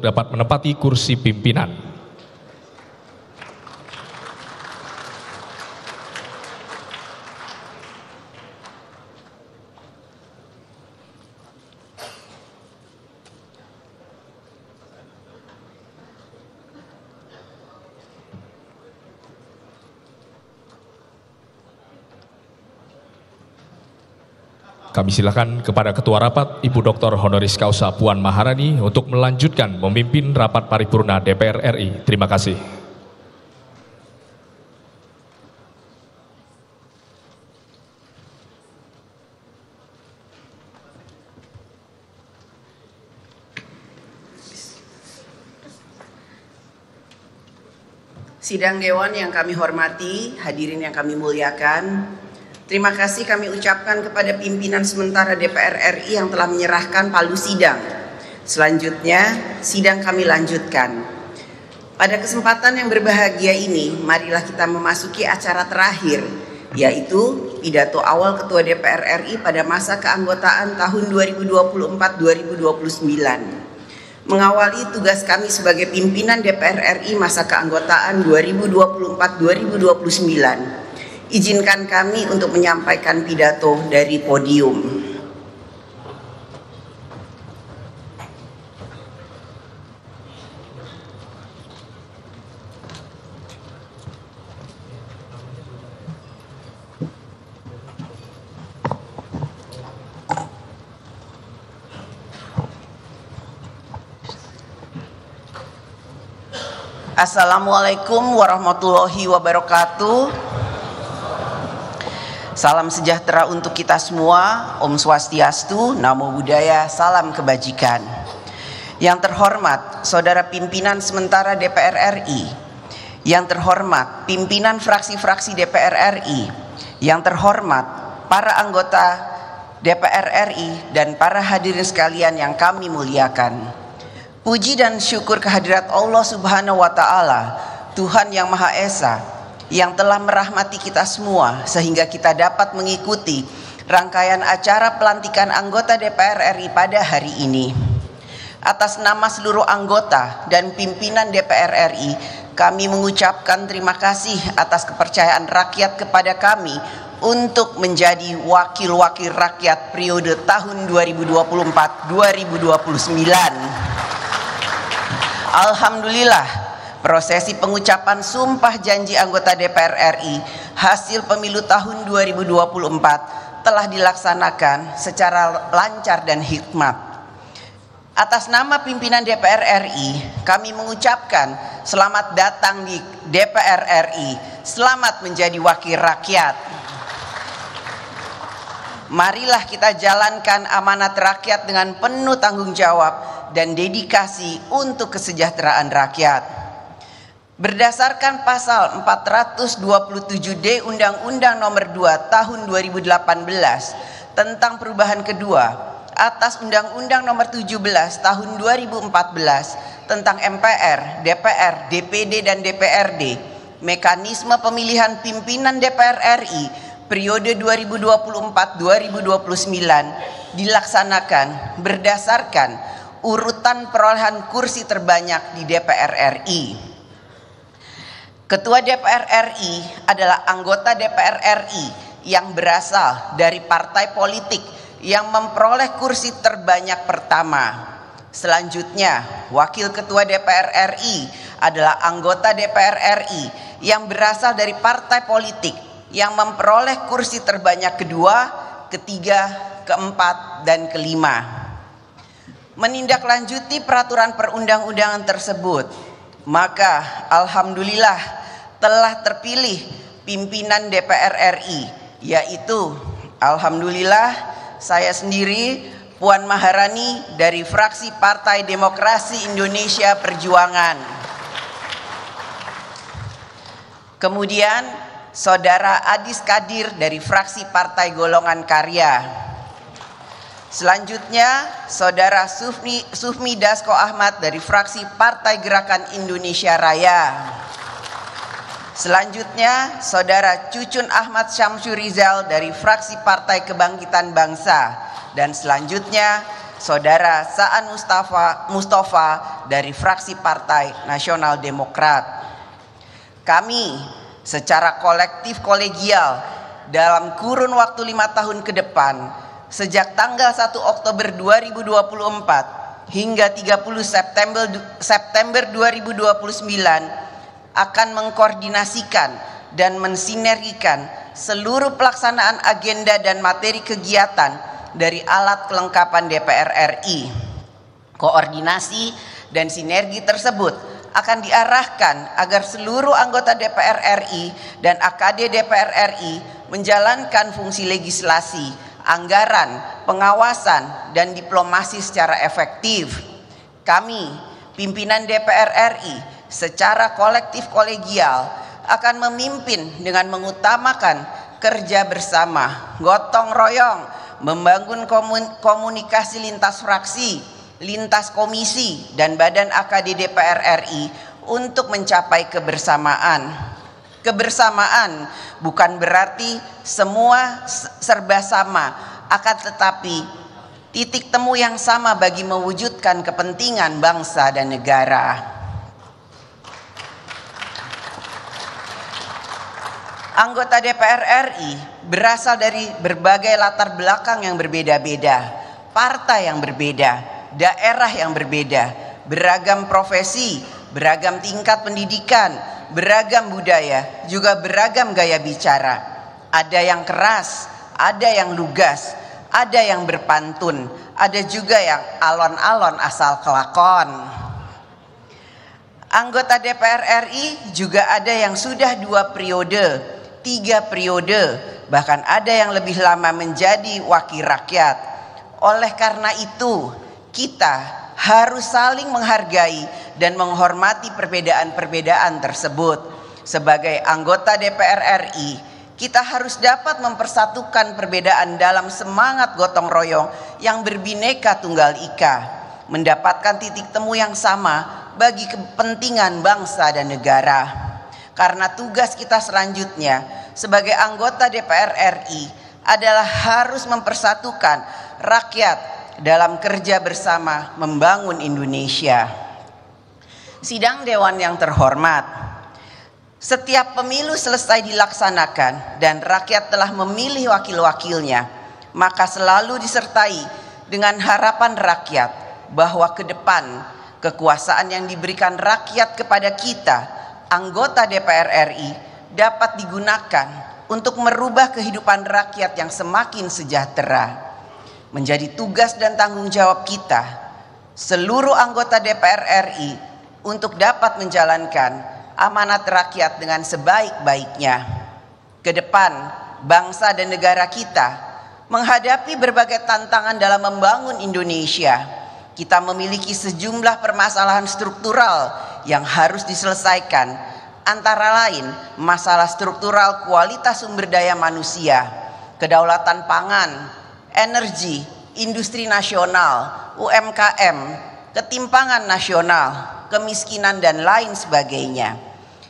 dapat menempati kursi pimpinan. Kami silakan kepada Ketua Rapat Ibu Dr. Honoris Causa Puan Maharani untuk melanjutkan memimpin rapat paripurna DPR RI. Terima kasih. Sidang Dewan yang kami hormati, hadirin yang kami muliakan, terima kasih kami ucapkan kepada pimpinan sementara DPR RI yang telah menyerahkan palu sidang. Selanjutnya, sidang kami lanjutkan. Pada kesempatan yang berbahagia ini, marilah kita memasuki acara terakhir, yaitu pidato awal Ketua DPR RI pada masa keanggotaan tahun 2024-2029 mengawali tugas kami sebagai pimpinan DPR RI masa keanggotaan 2024-2029. Izinkan kami untuk menyampaikan pidato dari podium. Assalamualaikum warahmatullahi wabarakatuh. Salam sejahtera untuk kita semua. Om Swastiastu, Namo Buddhaya, salam kebajikan. Yang terhormat, Saudara Pimpinan Sementara DPR RI. Yang terhormat, pimpinan fraksi-fraksi DPR RI. Yang terhormat, para anggota DPR RI dan para hadirin sekalian yang kami muliakan. Puji dan syukur kehadirat Allah Subhanahu wa taala, Tuhan yang Maha Esa, yang telah merahmati kita semua sehingga kita dapat mengikuti rangkaian acara pelantikan anggota DPR RI pada hari ini. Atas nama seluruh anggota dan pimpinan DPR RI, kami mengucapkan terima kasih atas kepercayaan rakyat kepada kami untuk menjadi wakil-wakil rakyat periode tahun 2024-2029. Alhamdulillah prosesi pengucapan sumpah janji anggota DPR RI hasil pemilu tahun 2024 telah dilaksanakan secara lancar dan hikmat. Atas nama pimpinan DPR RI, kami mengucapkan selamat datang di DPR RI, selamat menjadi wakil rakyat. Marilah kita jalankan amanat rakyat dengan penuh tanggung jawab dan dedikasi untuk kesejahteraan rakyat. Berdasarkan pasal 427D Undang-Undang Nomor 2 Tahun 2018 tentang perubahan kedua atas Undang-Undang Nomor 17 Tahun 2014 tentang MPR, DPR, DPD dan DPRD, mekanisme pemilihan pimpinan DPR RI periode 2024-2029 dilaksanakan berdasarkan urutan perolehan kursi terbanyak di DPR RI. Ketua DPR RI adalah anggota DPR RI yang berasal dari partai politik yang memperoleh kursi terbanyak pertama. Selanjutnya, Wakil Ketua DPR RI adalah anggota DPR RI yang berasal dari partai politik yang memperoleh kursi terbanyak kedua, ketiga, keempat, dan kelima menindaklanjuti peraturan perundang-undangan tersebut, maka alhamdulillah telah terpilih pimpinan DPR RI, yaitu alhamdulillah saya sendiri Puan Maharani dari fraksi Partai Demokrasi Indonesia Perjuangan. Kemudian Saudara Adis Kadir dari fraksi Partai Golongan Karya. Selanjutnya, Saudara Sufmi, Sufmi Dasko Ahmad dari fraksi Partai Gerakan Indonesia Raya. Selanjutnya, Saudara Cucun Ahmad Syamsur Rizal dari fraksi Partai Kebangkitan Bangsa. Dan selanjutnya, Saudara Saan Mustafa, Mustafa dari fraksi Partai Nasional Demokrat. Kami secara kolektif kolegial dalam kurun waktu lima tahun ke depan sejak tanggal 1 Oktober 2024 hingga 30 September September 2029 akan mengkoordinasikan dan mensinergikan seluruh pelaksanaan agenda dan materi kegiatan dari alat kelengkapan DPR RI. Koordinasi dan sinergi tersebut akan diarahkan agar seluruh anggota DPR RI dan AKD DPR RI menjalankan fungsi legislasi, anggaran, pengawasan, dan diplomasi secara efektif. Kami, pimpinan DPR RI, secara kolektif kolegial akan memimpin dengan mengutamakan kerja bersama, gotong royong, membangun komunikasi lintas fraksi, lintas komisi dan badan AKD DPR RI untuk mencapai kebersamaan. Kebersamaan bukan berarti semua serba sama, akan tetapi titik temu yang sama bagi mewujudkan kepentingan bangsa dan negara. Anggota DPR RI berasal dari berbagai latar belakang yang berbeda-beda, partai yang berbeda, daerah yang berbeda, beragam profesi, beragam tingkat pendidikan, beragam budaya, juga beragam gaya bicara. Ada yang keras, ada yang lugas, ada yang berpantun, ada juga yang alon-alon asal kelakon. Anggota DPR RI juga ada yang sudah dua periode tiga periode, bahkan ada yang lebih lama menjadi wakil rakyat. Oleh karena itu, kita harus saling menghargai dan menghormati perbedaan-perbedaan tersebut. Sebagai anggota DPR RI, kita harus dapat mempersatukan perbedaan dalam semangat gotong royong yang berbineka tunggal ika, mendapatkan titik temu yang sama bagi kepentingan bangsa dan negara. Karena tugas kita selanjutnya sebagai anggota DPR RI adalah harus mempersatukan rakyat dalam kerja bersama membangun Indonesia. Sidang Dewan yang terhormat, setiap pemilu selesai dilaksanakan dan rakyat telah memilih wakil-wakilnya, maka selalu disertai dengan harapan rakyat bahwa ke depan kekuasaan yang diberikan rakyat kepada kita anggota DPR RI dapat digunakan untuk merubah kehidupan rakyat yang semakin sejahtera. Menjadi tugas dan tanggung jawab kita, seluruh anggota DPR RI untuk dapat menjalankan amanat rakyat dengan sebaik-baiknya. Ke depan, bangsa dan negara kita menghadapi berbagai tantangan dalam membangun Indonesia. Kita memiliki sejumlah permasalahan struktural yang harus diselesaikan antara lain masalah struktural kualitas sumber daya manusia, kedaulatan pangan, energi, industri nasional, UMKM, ketimpangan nasional, kemiskinan dan lain sebagainya.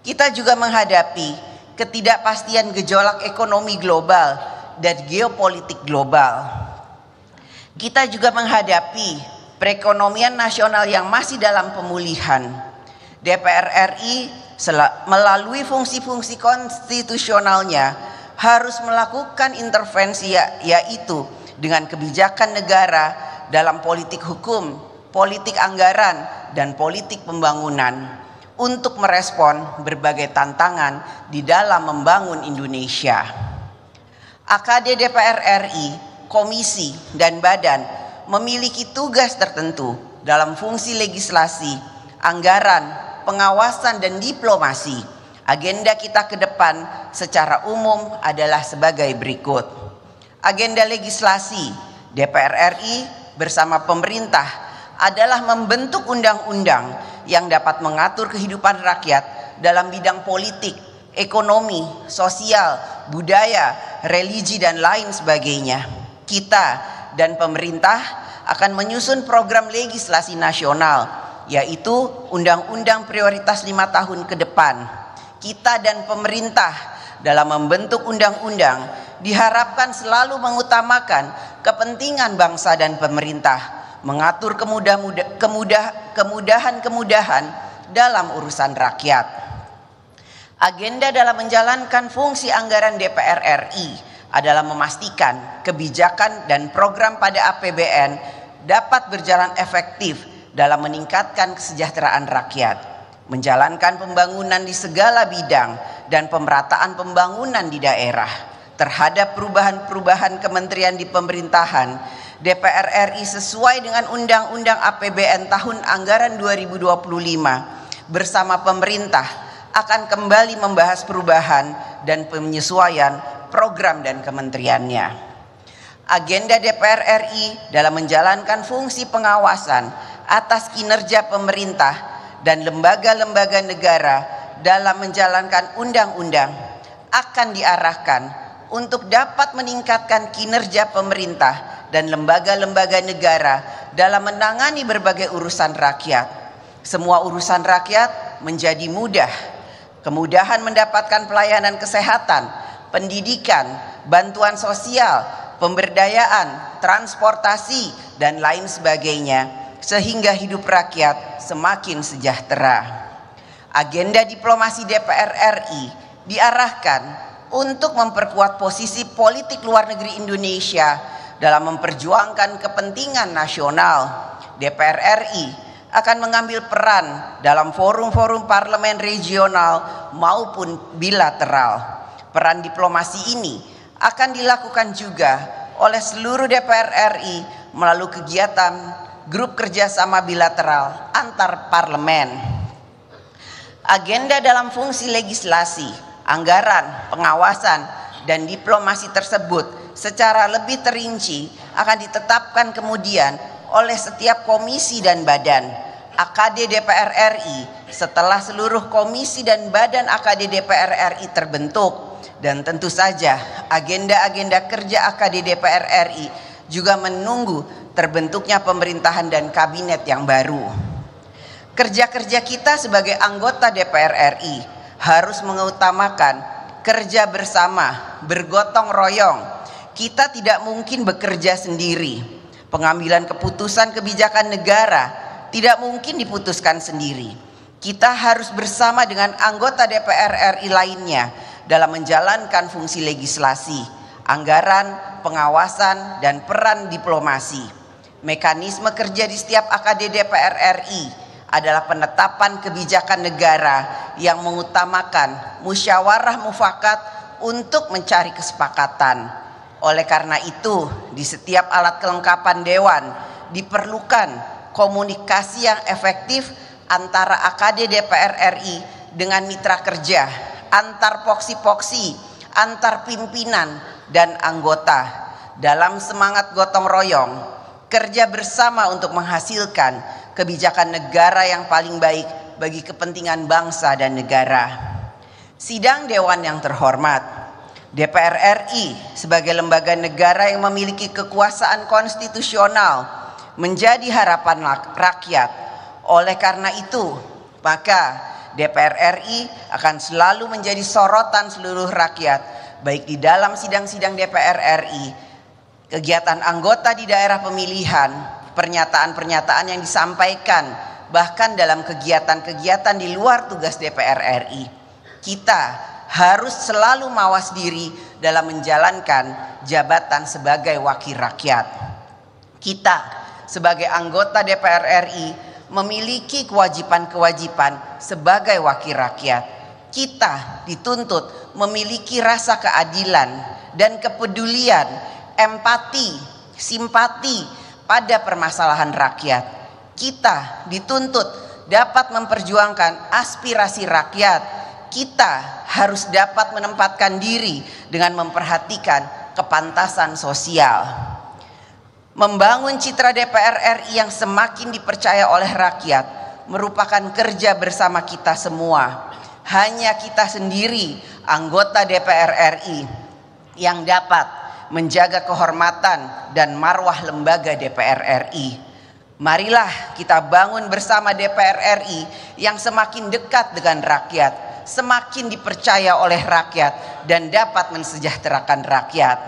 Kita juga menghadapi ketidakpastian gejolak ekonomi global dan geopolitik global. Kita juga menghadapi perekonomian nasional yang masih dalam pemulihan DPR RI melalui fungsi-fungsi konstitusionalnya harus melakukan intervensi ya, yaitu dengan kebijakan negara dalam politik hukum, politik anggaran, dan politik pembangunan untuk merespon berbagai tantangan di dalam membangun Indonesia. AKD DPR RI, komisi, dan badan memiliki tugas tertentu dalam fungsi legislasi, anggaran, pengawasan dan diplomasi. Agenda kita ke depan secara umum adalah sebagai berikut. Agenda legislasi DPR RI bersama pemerintah adalah membentuk undang-undang yang dapat mengatur kehidupan rakyat dalam bidang politik, ekonomi, sosial, budaya, religi dan lain sebagainya. Kita dan pemerintah akan menyusun program legislasi nasional yaitu Undang-Undang Prioritas lima tahun ke depan. Kita dan pemerintah dalam membentuk undang-undang diharapkan selalu mengutamakan kepentingan bangsa dan pemerintah, mengatur kemudahan-kemudahan dalam urusan rakyat. Agenda dalam menjalankan fungsi anggaran DPR RI adalah memastikan kebijakan dan program pada APBN dapat berjalan efektif dalam meningkatkan kesejahteraan rakyat, menjalankan pembangunan di segala bidang dan pemerataan pembangunan di daerah terhadap perubahan-perubahan kementerian di pemerintahan DPR RI sesuai dengan Undang-Undang APBN tahun anggaran 2025 bersama pemerintah akan kembali membahas perubahan dan penyesuaian program dan kementeriannya. Agenda DPR RI dalam menjalankan fungsi pengawasan atas kinerja pemerintah dan lembaga-lembaga negara dalam menjalankan undang-undang akan diarahkan untuk dapat meningkatkan kinerja pemerintah dan lembaga-lembaga negara dalam menangani berbagai urusan rakyat. Semua urusan rakyat menjadi mudah kemudahan mendapatkan pelayanan kesehatan, pendidikan, bantuan sosial, pemberdayaan, transportasi, dan lain sebagainya, sehingga hidup rakyat semakin sejahtera. Agenda diplomasi DPR RI diarahkan untuk memperkuat posisi politik luar negeri Indonesia dalam memperjuangkan kepentingan nasional. DPR RI akan mengambil peran dalam forum-forum parlemen regional maupun bilateral. Peran diplomasi ini akan dilakukan juga oleh seluruh DPR RI melalui kegiatan grup kerjasama bilateral antar parlemen. Agenda dalam fungsi legislasi, anggaran, pengawasan, dan diplomasi tersebut secara lebih terinci akan ditetapkan kemudian oleh setiap komisi dan badan AKD DPR RI setelah seluruh komisi dan badan AKD DPR RI terbentuk dan tentu saja agenda-agenda kerja AKD DPR RI juga menunggu terbentuknya pemerintahan dan kabinet yang baru. Kerja-kerja kita sebagai anggota DPR RI harus mengutamakan kerja bersama, bergotong royong. Kita tidak mungkin bekerja sendiri Pengambilan keputusan kebijakan negara tidak mungkin diputuskan sendiri. Kita harus bersama dengan anggota DPR RI lainnya dalam menjalankan fungsi legislasi, anggaran, pengawasan, dan peran diplomasi. Mekanisme kerja di setiap AKD DPR RI adalah penetapan kebijakan negara yang mengutamakan musyawarah mufakat untuk mencari kesepakatan. Oleh karena itu, di setiap alat kelengkapan dewan diperlukan komunikasi yang efektif antara AKD DPR RI dengan mitra kerja, antar poksi-poksi, antar pimpinan dan anggota. Dalam semangat gotong royong, kerja bersama untuk menghasilkan kebijakan negara yang paling baik bagi kepentingan bangsa dan negara. Sidang dewan yang terhormat, DPR RI sebagai lembaga negara yang memiliki kekuasaan konstitusional menjadi harapan rakyat. Oleh karena itu, maka DPR RI akan selalu menjadi sorotan seluruh rakyat, baik di dalam sidang-sidang DPR RI, kegiatan anggota di daerah pemilihan, pernyataan-pernyataan yang disampaikan, bahkan dalam kegiatan-kegiatan di luar tugas DPR RI. Kita harus selalu mawas diri dalam menjalankan jabatan sebagai wakil rakyat. Kita sebagai anggota DPR RI memiliki kewajiban-kewajiban sebagai wakil rakyat. Kita dituntut memiliki rasa keadilan dan kepedulian, empati, simpati pada permasalahan rakyat. Kita dituntut dapat memperjuangkan aspirasi rakyat. Kita harus dapat menempatkan diri dengan memperhatikan kepantasan sosial. Membangun citra DPR RI yang semakin dipercaya oleh rakyat merupakan kerja bersama kita semua. Hanya kita sendiri, anggota DPR RI, yang dapat menjaga kehormatan dan marwah lembaga DPR RI. Marilah kita bangun bersama DPR RI yang semakin dekat dengan rakyat semakin dipercaya oleh rakyat dan dapat mensejahterakan rakyat.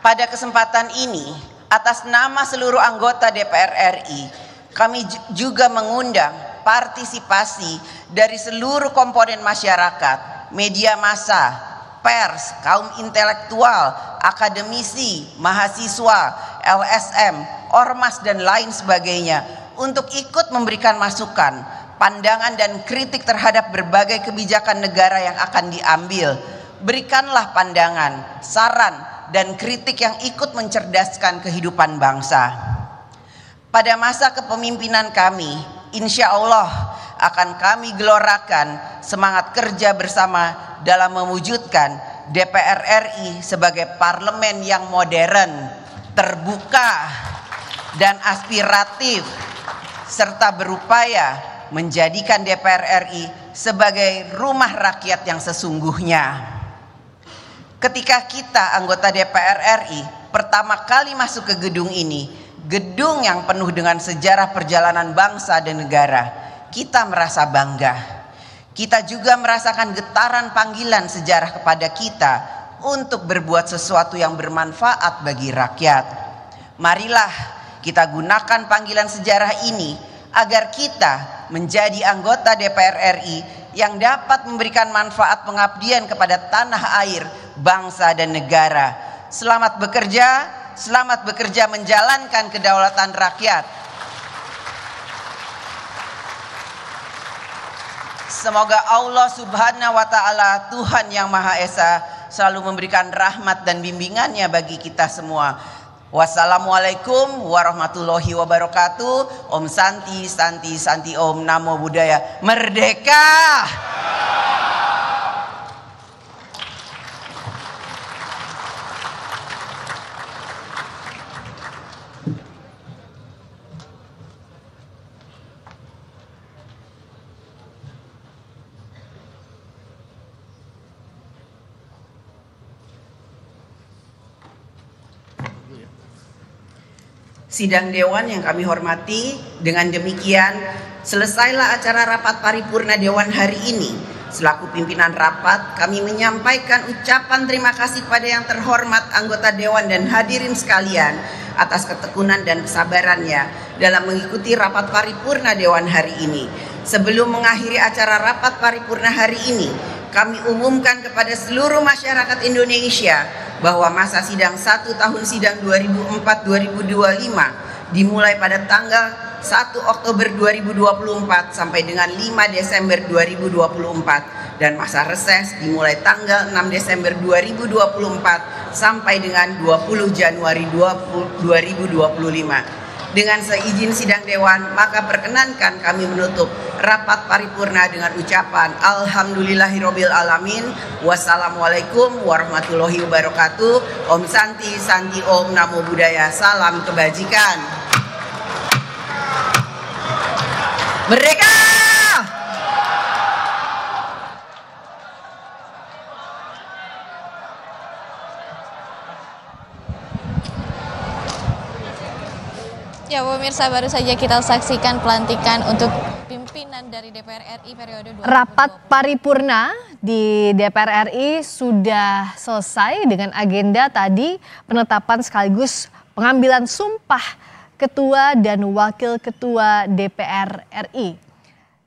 Pada kesempatan ini, atas nama seluruh anggota DPR RI, kami juga mengundang partisipasi dari seluruh komponen masyarakat, media massa, pers, kaum intelektual, akademisi, mahasiswa, LSM, ormas dan lain sebagainya untuk ikut memberikan masukan, pandangan dan kritik terhadap berbagai kebijakan negara yang akan diambil. Berikanlah pandangan, saran, dan kritik yang ikut mencerdaskan kehidupan bangsa. Pada masa kepemimpinan kami, insya Allah akan kami gelorakan semangat kerja bersama dalam mewujudkan DPR RI sebagai parlemen yang modern, terbuka, dan aspiratif, serta berupaya menjadikan DPR RI sebagai rumah rakyat yang sesungguhnya. Ketika kita anggota DPR RI pertama kali masuk ke gedung ini, gedung yang penuh dengan sejarah perjalanan bangsa dan negara, kita merasa bangga. Kita juga merasakan getaran panggilan sejarah kepada kita untuk berbuat sesuatu yang bermanfaat bagi rakyat. Marilah kita gunakan panggilan sejarah ini agar kita menjadi anggota DPR RI yang dapat memberikan manfaat pengabdian kepada tanah air bangsa dan negara. Selamat bekerja, selamat bekerja menjalankan kedaulatan rakyat. Semoga Allah Subhanahu wa taala Tuhan yang Maha Esa selalu memberikan rahmat dan bimbingannya bagi kita semua. Wassalamualaikum warahmatullahi wabarakatuh. Om Santi, Santi, Santi Om, Namo Buddhaya. Merdeka! Sidang Dewan yang kami hormati, dengan demikian selesailah acara rapat paripurna Dewan hari ini. Selaku pimpinan rapat, kami menyampaikan ucapan terima kasih kepada yang terhormat anggota Dewan dan hadirin sekalian atas ketekunan dan kesabarannya dalam mengikuti rapat paripurna Dewan hari ini. Sebelum mengakhiri acara rapat paripurna hari ini, kami umumkan kepada seluruh masyarakat Indonesia bahwa masa sidang satu tahun sidang 2004-2025 dimulai pada tanggal 1 Oktober 2024 sampai dengan 5 Desember 2024 dan masa reses dimulai tanggal 6 Desember 2024 sampai dengan 20 Januari 2025. Dengan seizin sidang dewan, maka perkenankan kami menutup rapat paripurna dengan ucapan Alhamdulillahirobbil alamin. Wassalamualaikum warahmatullahi wabarakatuh. Om Santi, Santi Om, Namo Buddhaya, salam kebajikan. Mereka Ya pemirsa baru saja kita saksikan pelantikan untuk pimpinan dari DPR RI periode 2020. Rapat paripurna di DPR RI sudah selesai dengan agenda tadi penetapan sekaligus pengambilan sumpah ketua dan wakil ketua DPR RI.